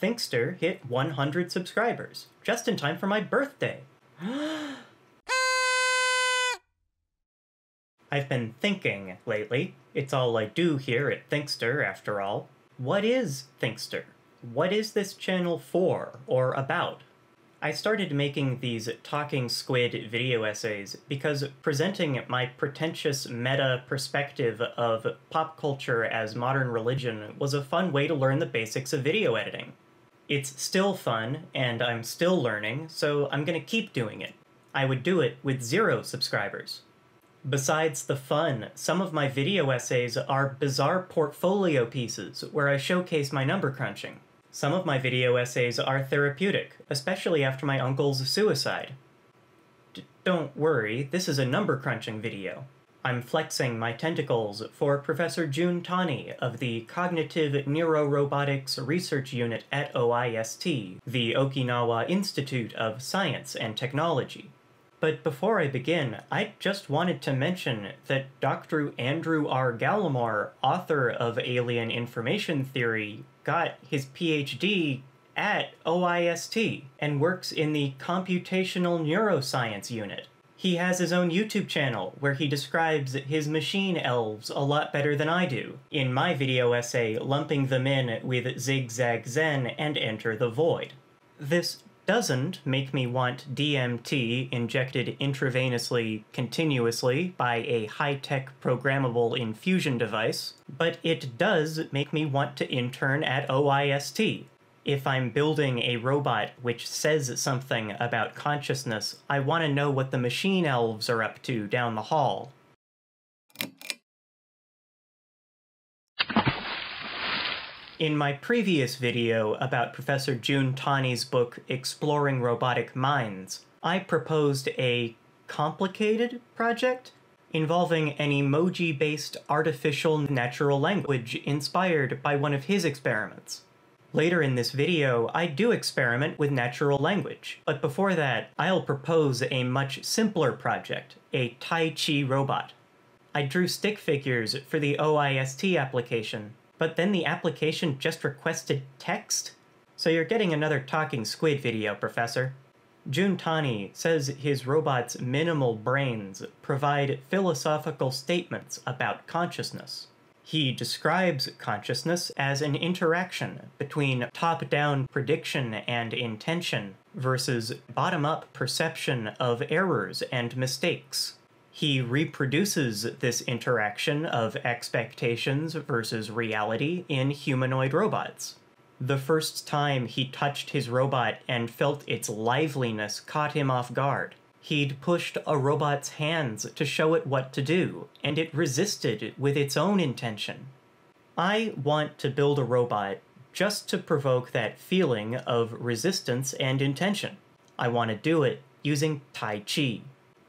Thinkstr hit 100 subscribers, just in time for my birthday. I've been thinking lately. It's all I do here at Thinkstr, after all. What is Thinkstr? What is this channel for or about? I started making these Talking Squid video essays because presenting my pretentious meta perspective of pop culture as modern religion was a fun way to learn the basics of video editing. It's still fun, and I'm still learning, so I'm gonna keep doing it. I would do it with zero subscribers. Besides the fun, some of my video essays are bizarre portfolio pieces where I showcase my number crunching. Some of my video essays are therapeutic, especially after my uncle's suicide. D don't worry, this is a number crunching video. I'm flexing my tentacles for Professor Jun Tani of the Cognitive Neurorobotics Research Unit at OIST, the Okinawa Institute of Science and Technology. But before I begin, I just wanted to mention that Dr. Andrew R. Gallimore, author of Alien Information Theory, got his PhD at OIST and works in the Computational Neuroscience Unit. He has his own YouTube channel where he describes his machine elves a lot better than I do, in my video essay lumping them in with Zigzag Zen and Enter the Void. This doesn't make me want DMT injected intravenously continuously by a high-tech programmable infusion device, but it does make me want to intern at OIST. If I'm building a robot which says something about consciousness, I want to know what the machine elves are up to down the hall. In my previous video about Professor Jun Tani's book Exploring Robotic Minds, I proposed a complicated project involving an emoji-based artificial natural language inspired by one of his experiments. Later in this video, I do experiment with natural language, but before that, I'll propose a much simpler project, a Tai Chi robot. I drew stick figures for the OIST application, but then the application just requested text? So you're getting another Talking Squid video, Professor. Jun Tani says his robot's minimal brains provide philosophical statements about consciousness. He describes consciousness as an interaction between top-down prediction and intention versus bottom-up perception of errors and mistakes. He reproduces this interaction of expectations versus reality in humanoid robots. The first time he touched his robot and felt its liveliness caught him off guard. He'd pushed a robot's hands to show it what to do, and it resisted with its own intention. I want to build a robot just to provoke that feeling of resistance and intention. I want to do it using Tai Chi.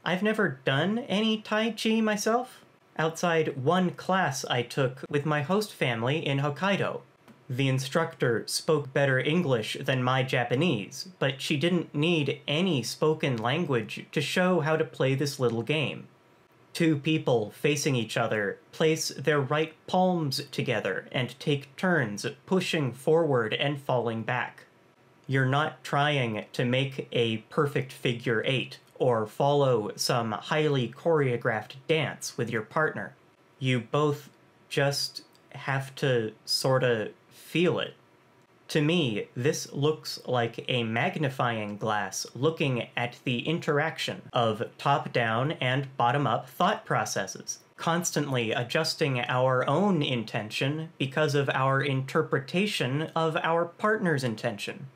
I've never done any Tai Chi myself, outside one class I took with my host family in Hokkaido. The instructor spoke better English than my Japanese, but she didn't need any spoken language to show how to play this little game. Two people facing each other place their right palms together and take turns pushing forward and falling back. You're not trying to make a perfect figure eight or follow some highly choreographed dance with your partner. You both just have to sort of feel it. To me, this looks like a magnifying glass looking at the interaction of top down and bottom up thought processes, constantly adjusting our own intention because of our interpretation of our partner's intention.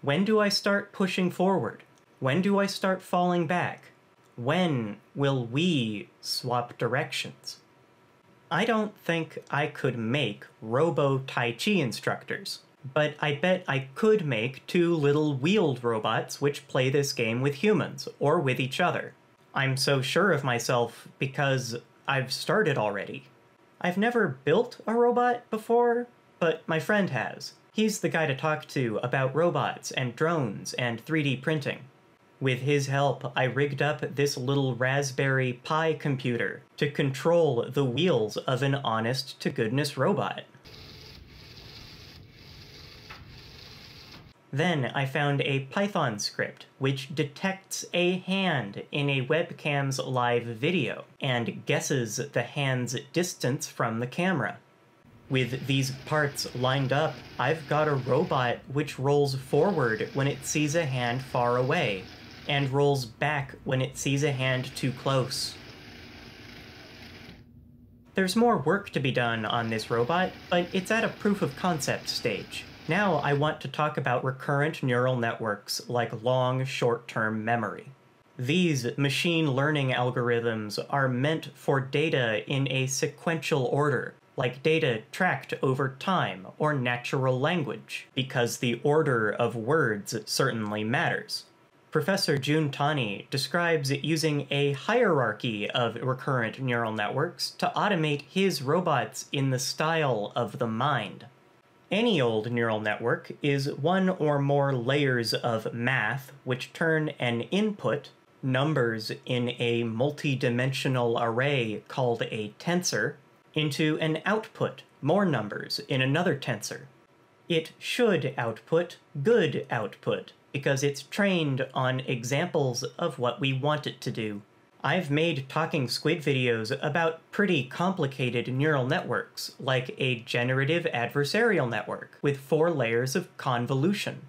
When do I start pushing forward? When do I start falling back? When will we swap directions? I don't think I could make Robo Tai Chi instructors, but I bet I could make two little wheeled robots which play this game with humans, or with each other. I'm so sure of myself because I've started already. I've never built a robot before, but my friend has. He's the guy to talk to about robots and drones and 3D printing. With his help, I rigged up this little Raspberry Pi computer to control the wheels of an honest to goodness robot. Then I found a Python script which detects a hand in a webcam's live video and guesses the hand's distance from the camera. With these parts lined up, I've got a robot which rolls forward when it sees a hand far away, and rolls back when it sees a hand too close. There's more work to be done on this robot, but it's at a proof of concept stage. Now I want to talk about recurrent neural networks like long short-term memory. These machine learning algorithms are meant for data in a sequential order, like data tracked over time or natural language, because the order of words certainly matters. Professor Jun Tani describes using a hierarchy of recurrent neural networks to automate his robots in the style of the mind. Any old neural network is one or more layers of math which turn an input, numbers in a multi-dimensional array called a tensor, into an output, more numbers in another tensor. It should output good output, because it's trained on examples of what we want it to do. I've made Talking Squid videos about pretty complicated neural networks, like a generative adversarial network with four layers of convolution.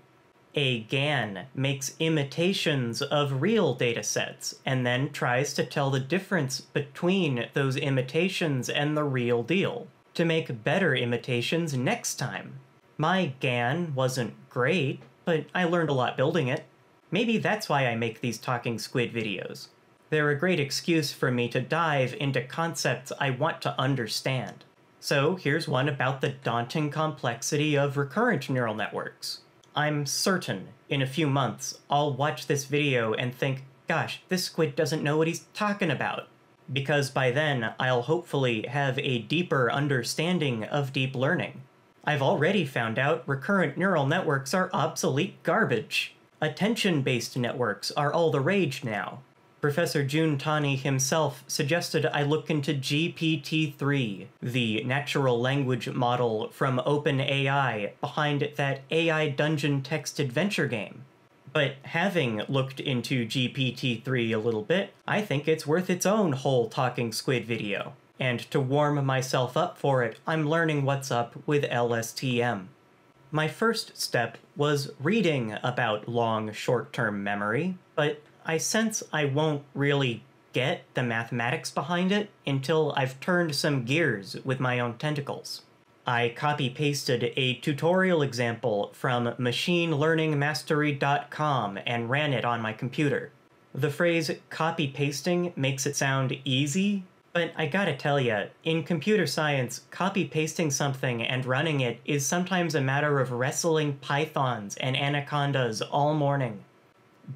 A GAN makes imitations of real datasets and then tries to tell the difference between those imitations and the real deal to make better imitations next time. My GAN wasn't great, but I learned a lot building it. Maybe that's why I make these Talking Squid videos. They're a great excuse for me to dive into concepts I want to understand. So here's one about the daunting complexity of recurrent neural networks. I'm certain in a few months I'll watch this video and think, gosh, this squid doesn't know what he's talking about. Because by then, I'll hopefully have a deeper understanding of deep learning. I've already found out recurrent neural networks are obsolete garbage. Attention-based networks are all the rage now. Professor Jun Tani himself suggested I look into GPT-3, the natural language model from OpenAI behind that AI dungeon text adventure game. But having looked into GPT-3 a little bit, I think it's worth its own whole Talking Squid video. And to warm myself up for it, I'm learning what's up with LSTM. My first step was reading about long short-term memory, but I sense I won't really get the mathematics behind it until I've turned some gears with my own tentacles. I copy-pasted a tutorial example from machinelearningmastery.com and ran it on my computer. The phrase copy-pasting makes it sound easy, but I gotta tell ya, in computer science, copy-pasting something and running it is sometimes a matter of wrestling pythons and anacondas all morning.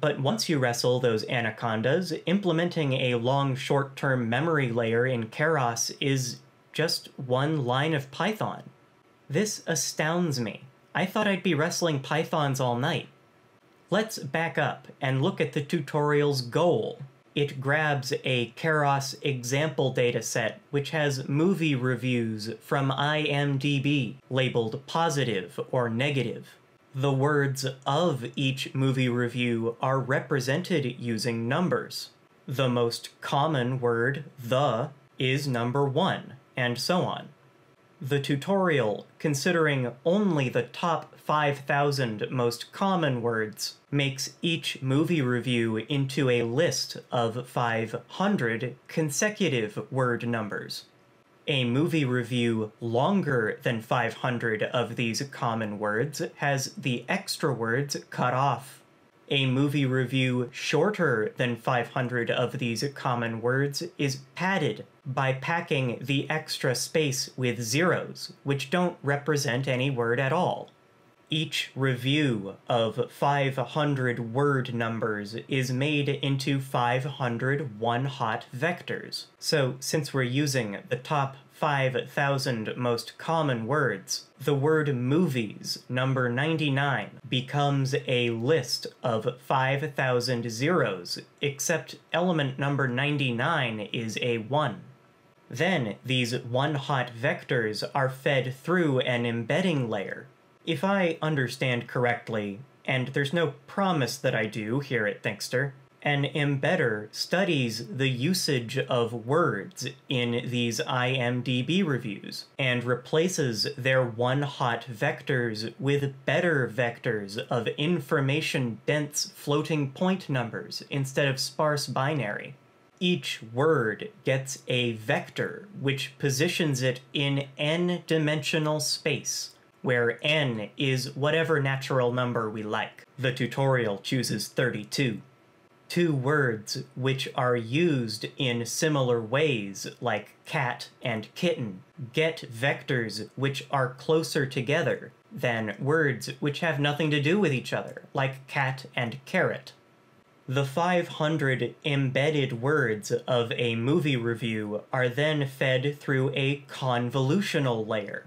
But once you wrestle those anacondas, implementing a long short-term memory layer in Keras is just one line of Python. This astounds me. I thought I'd be wrestling pythons all night. Let's back up and look at the tutorial's goal. It grabs a Keras example dataset which has movie reviews from IMDb labeled positive or negative the words of each movie review are represented using numbers. The most common word, the, is number one, and so on. The tutorial, considering only the top 5,000 most common words, makes each movie review into a list of 500 consecutive word numbers a movie review longer than 500 of these common words has the extra words cut off. A movie review shorter than 500 of these common words is padded by packing the extra space with zeros, which don't represent any word at all. Each review of 500 word numbers is made into 500 one-hot vectors. So since we're using the top 5,000 most common words, the word movies, number 99, becomes a list of 5,000 zeros, except element number 99 is a 1. Then, these one-hot vectors are fed through an embedding layer, if I understand correctly, and there's no promise that I do here at Thinkstr. An embedder studies the usage of words in these IMDb reviews and replaces their one hot vectors with better vectors of information dense floating point numbers instead of sparse binary. Each word gets a vector which positions it in n dimensional space, where n is whatever natural number we like. The tutorial chooses 32 two words which are used in similar ways, like cat and kitten, get vectors which are closer together than words which have nothing to do with each other, like cat and carrot. The 500 embedded words of a movie review are then fed through a convolutional layer.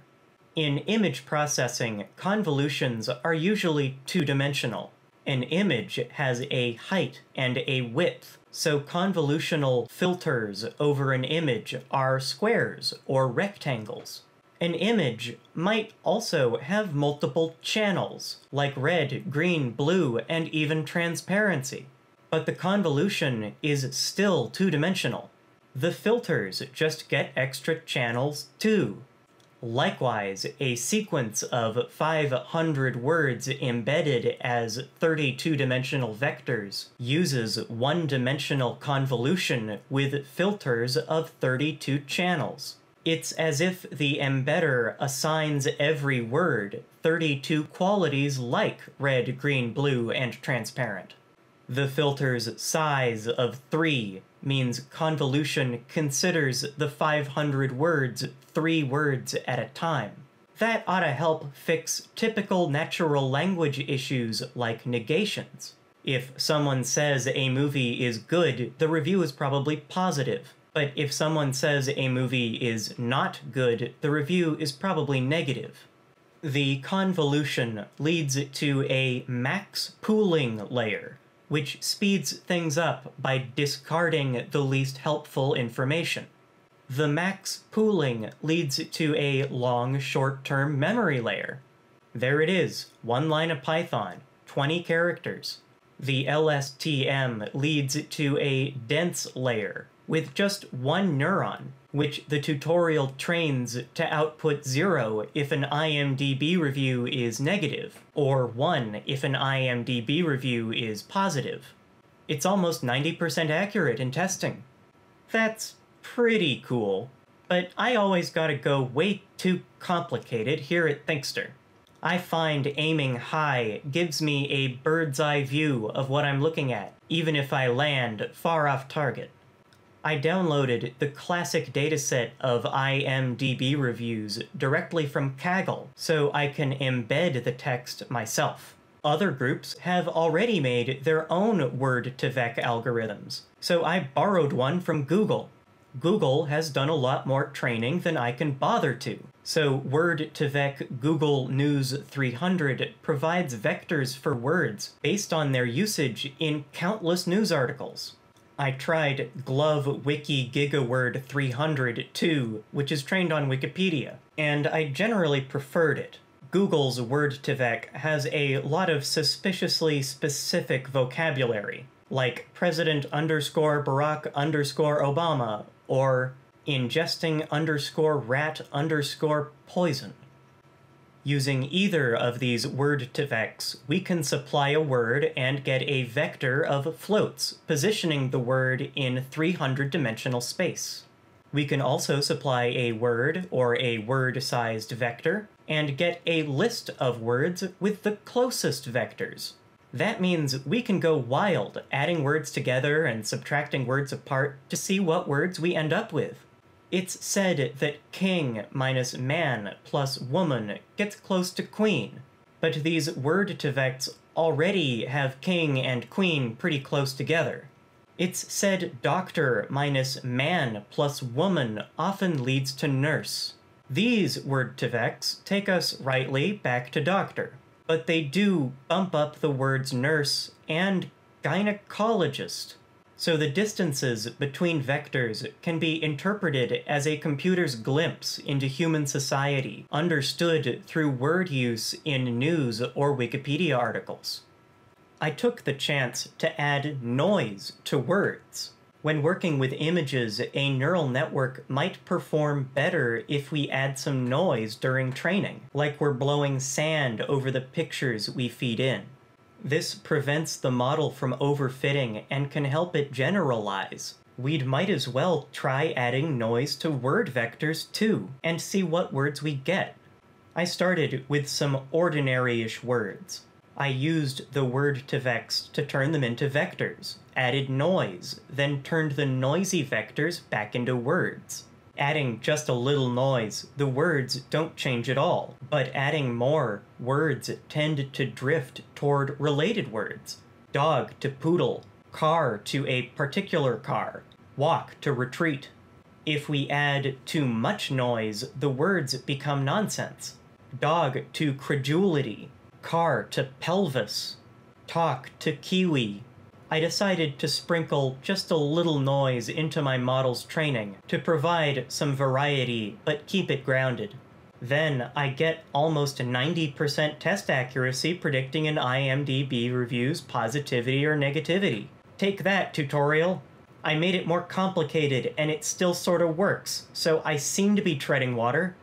In image processing, convolutions are usually two-dimensional. An image has a height and a width, so convolutional filters over an image are squares or rectangles. An image might also have multiple channels, like red, green, blue, and even transparency. But the convolution is still two-dimensional. The filters just get extra channels too. Likewise, a sequence of 500 words embedded as 32-dimensional vectors uses one-dimensional convolution with filters of 32 channels. It's as if the embedder assigns every word 32 qualities like red, green, blue, and transparent. The filter's size of 3 means convolution considers the 500 words three words at a time. That ought to help fix typical natural language issues like negations. If someone says a movie is good, the review is probably positive. But if someone says a movie is not good, the review is probably negative. The convolution leads to a max pooling layer, which speeds things up by discarding the least helpful information. The max pooling leads to a long short-term memory layer. There it is, one line of Python, 20 characters. The LSTM leads to a dense layer with just one neuron, which the tutorial trains to output 0 if an IMDb review is negative, or 1 if an IMDb review is positive. It's almost 90% accurate in testing. That's pretty cool, but I always gotta go way too complicated here at Thinkstr. I find aiming high gives me a bird's eye view of what I'm looking at, even if I land far off target. I downloaded the classic dataset of IMDb reviews directly from Kaggle, so I can embed the text myself. Other groups have already made their own word-to-vec algorithms, so I borrowed one from Google. Google has done a lot more training than I can bother to. So Word2Vec Google News 300 provides vectors for words based on their usage in countless news articles. I tried Glove Wiki GigaWord 300 too, which is trained on Wikipedia, and I generally preferred it. Google's Word2Vec has a lot of suspiciously specific vocabulary, like President underscore Barack underscore Obama, or ingesting underscore rat underscore poison. Using either of these word to vecs, we can supply a word and get a vector of floats, positioning the word in 300-dimensional space. We can also supply a word or a word-sized vector, and get a list of words with the closest vectors. That means we can go wild, adding words together and subtracting words apart to see what words we end up with. It's said that king minus man plus woman gets close to queen, but these word2vecs already have king and queen pretty close together. It's said doctor minus man plus woman often leads to nurse. These word2vecs take us rightly back to doctor, but they do bump up the words nurse and gynecologist. So the distances between vectors can be interpreted as a computer's glimpse into human society, understood through word use in news or Wikipedia articles. I took the chance to add noise to words. When working with images, a neural network might perform better if we add some noise during training, like we're blowing sand over the pictures we feed in. This prevents the model from overfitting and can help it generalize. We'd might as well try adding noise to word vectors too, and see what words we get. I started with some ordinary-ish words. I used the word to vecs to turn them into vectors, added noise, then turned the noisy vectors back into words. Adding just a little noise, the words don't change at all, but adding more, words tend to drift toward related words. Dog to poodle, car to a particular car, walk to retreat. If we add too much noise, the words become nonsense. Dog to credulity, car to pelvis, talk to kiwi, I decided to sprinkle just a little noise into my model's training to provide some variety but keep it grounded. Then I get almost 90% test accuracy predicting an IMDb review's positivity or negativity. Take that, tutorial! I made it more complicated and it still sort of works, so I seem to be treading water.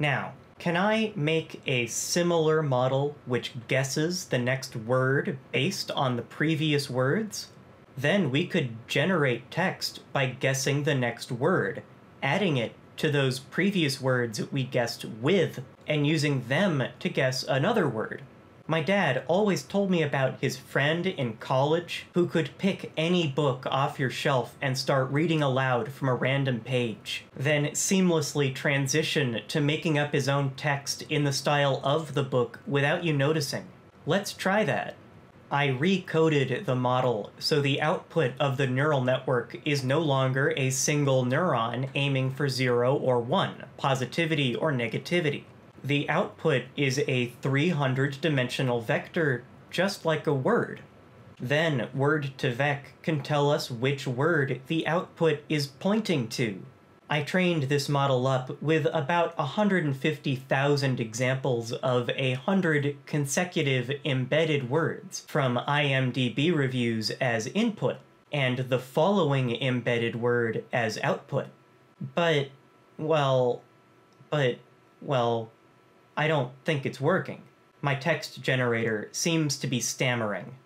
Now, can I make a similar model which guesses the next word based on the previous words? Then we could generate text by guessing the next word, adding it to those previous words we guessed with, and using them to guess another word. My dad always told me about his friend in college who could pick any book off your shelf and start reading aloud from a random page, then seamlessly transition to making up his own text in the style of the book without you noticing. Let's try that. I recoded the model so the output of the neural network is no longer a single neuron aiming for 0 or 1, positivity or negativity. The output is a 300 dimensional vector, just like a word. Then word to vec can tell us which word the output is pointing to. I trained this model up with about 150,000 examples of a hundred consecutive embedded words from IMDb reviews as input, and the following embedded word as output. But, well, but, well, I don't think it's working. My text generator seems to be stammering.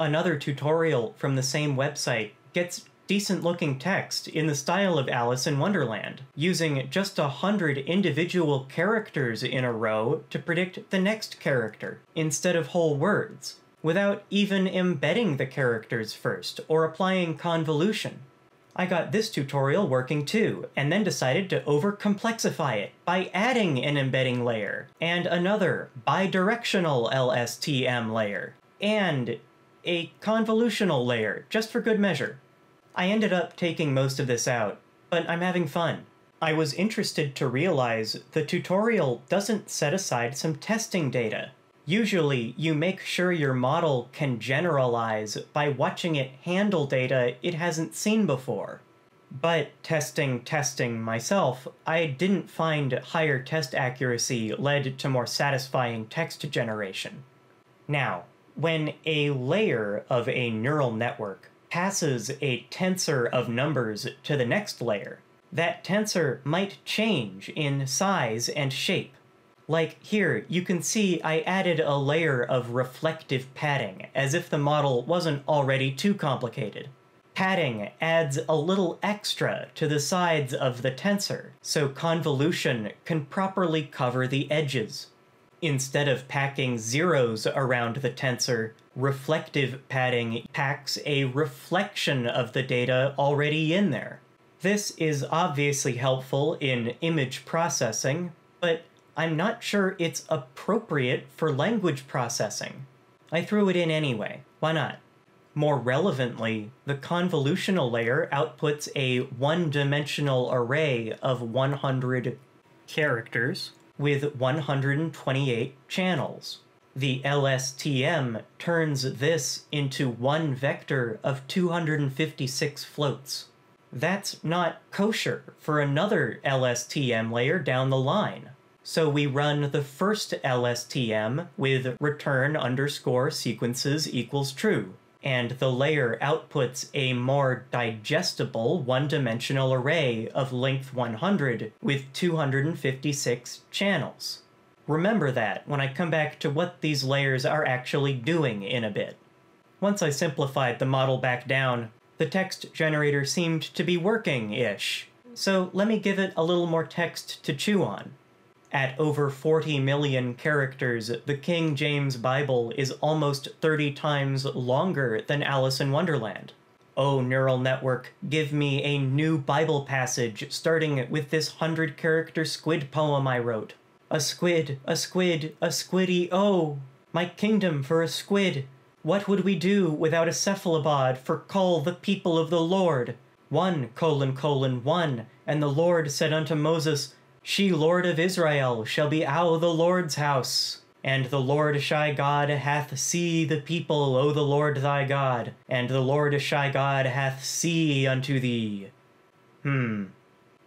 Another tutorial from the same website gets decent looking text in the style of Alice in Wonderland, using just a hundred individual characters in a row to predict the next character, instead of whole words, without even embedding the characters first or applying convolution. I got this tutorial working too, and then decided to over-complexify it by adding an embedding layer, and another bidirectional LSTM layer, and a convolutional layer, just for good measure. I ended up taking most of this out, but I'm having fun. I was interested to realize the tutorial doesn't set aside some testing data, Usually, you make sure your model can generalize by watching it handle data it hasn't seen before. But testing, testing myself, I didn't find higher test accuracy led to more satisfying text generation. Now, when a layer of a neural network passes a tensor of numbers to the next layer, that tensor might change in size and shape. Like here, you can see I added a layer of reflective padding, as if the model wasn't already too complicated. Padding adds a little extra to the sides of the tensor, so convolution can properly cover the edges. Instead of packing zeros around the tensor, reflective padding packs a reflection of the data already in there. This is obviously helpful in image processing, but I'm not sure it's appropriate for language processing. I threw it in anyway. Why not? More relevantly, the convolutional layer outputs a one-dimensional array of 100 characters with 128 channels. The LSTM turns this into one vector of 256 floats. That's not kosher for another LSTM layer down the line. So we run the first LSTM with return underscore sequences equals true, and the layer outputs a more digestible one-dimensional array of length 100 with 256 channels. Remember that when I come back to what these layers are actually doing in a bit. Once I simplified the model back down, the text generator seemed to be working-ish. So let me give it a little more text to chew on. At over 40 million characters, the King James Bible is almost 30 times longer than Alice in Wonderland. Oh, neural network, give me a new Bible passage starting with this 100 character squid poem I wrote. A squid, a squid, a squiddy, oh! My kingdom for a squid! What would we do without a cephalopod for call the people of the Lord? One colon colon one, and the Lord said unto Moses, She Lord of Israel shall be ow the Lord's house. And the Lord shy God hath see the people, O the Lord thy God, and the Lord shy God hath see unto thee. Hmm.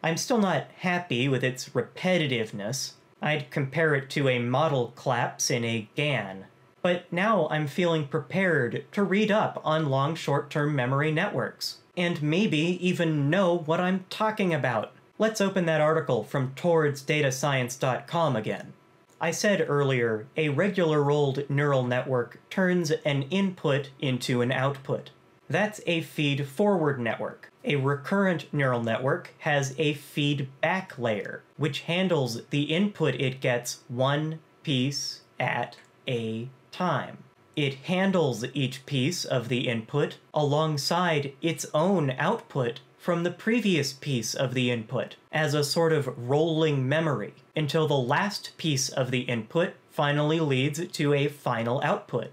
I'm still not happy with its repetitiveness. I'd compare it to a model collapse in a GAN. But now I'm feeling prepared to read up on long short-term memory networks, and maybe even know what I'm talking about. Let's open that article from towardsdatascience.com again. I said earlier, a regular rolled neural network turns an input into an output. That's a feed-forward network. A recurrent neural network has a feedback layer, which handles the input it gets one piece at a time. It handles each piece of the input alongside its own output from the previous piece of the input as a sort of rolling memory until the last piece of the input finally leads to a final output.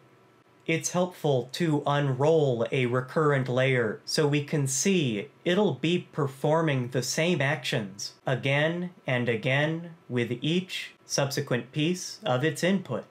It's helpful to unroll a recurrent layer so we can see it'll be performing the same actions again and again with each subsequent piece of its input.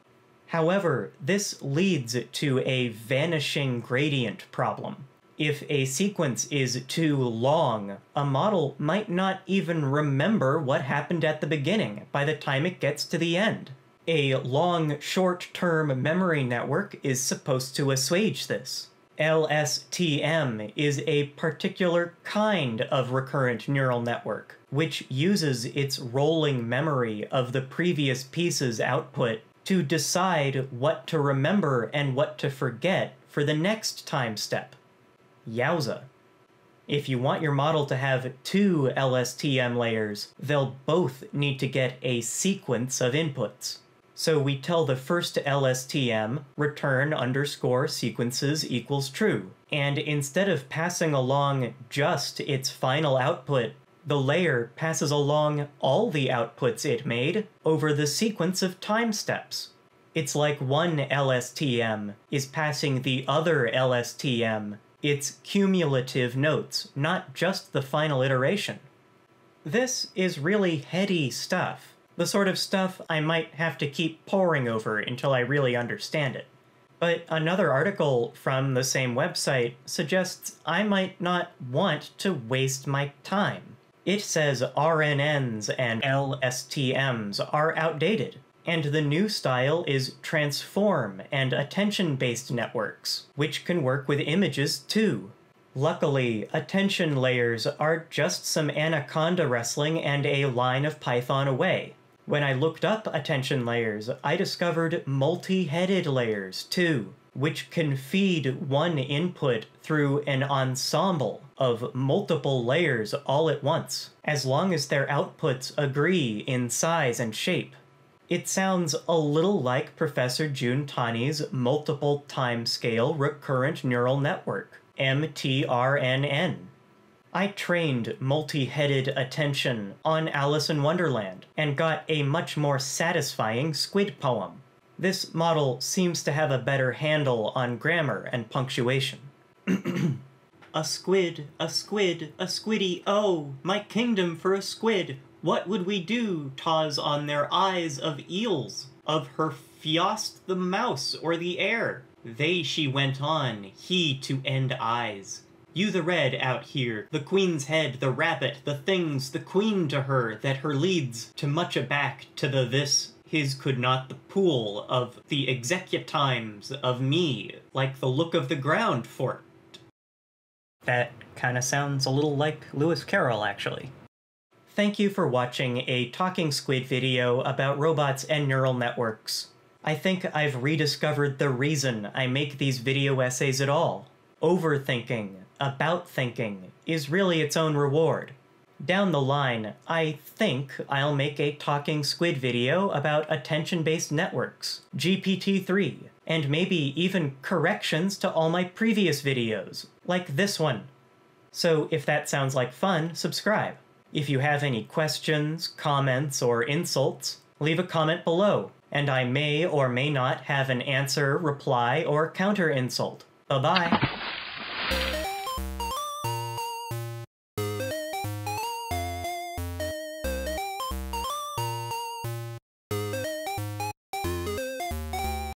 However, this leads to a vanishing gradient problem. If a sequence is too long, a model might not even remember what happened at the beginning by the time it gets to the end. A long short-term memory network is supposed to assuage this. LSTM is a particular kind of recurrent neural network, which uses its rolling memory of the previous piece's output to decide what to remember and what to forget for the next time step. Yowza. If you want your model to have two LSTM layers, they'll both need to get a sequence of inputs. So we tell the first LSTM return underscore sequences equals true. And instead of passing along just its final output, the layer passes along all the outputs it made over the sequence of time steps. It's like one LSTM is passing the other LSTM its cumulative notes, not just the final iteration. This is really heady stuff, the sort of stuff I might have to keep poring over until I really understand it. But another article from the same website suggests I might not want to waste my time. It says RNNs and LSTMs are outdated, and the new style is transform and attention-based networks, which can work with images too. Luckily, attention layers are just some anaconda wrestling and a line of Python away. When I looked up attention layers, I discovered multi-headed layers too, which can feed one input through an ensemble of multiple layers all at once, as long as their outputs agree in size and shape. It sounds a little like Professor Jun Tani's multiple timescale recurrent neural network, MTRNN. I trained multi-headed attention on Alice in Wonderland and got a much more satisfying squid poem. This model seems to have a better handle on grammar and punctuation. A squid, a squid, a squiddy, oh, my kingdom for a squid. What would we do, Taz, on their eyes of eels, of her fiost the mouse or the air? They she went on, he to end eyes. You the red out here, the queen's head, the rabbit, the things, the queen to her, that her leads to much aback to the this his could not the pool of the executimes of me, like the look of the ground for't. That kinda sounds a little like Lewis Carroll, actually. Thank you for watching a Talking Squid video about robots and neural networks. I think I've rediscovered the reason I make these video essays at all. Overthinking, about thinking, is really its own reward. Down the line, I think I'll make a Talking Squid video about attention-based networks, GPT-3, and maybe even corrections to all my previous videos, like this one. So if that sounds like fun, subscribe. If you have any questions, comments, or insults, leave a comment below, and I may or may not have an answer, reply, or counter insult. Bye-bye.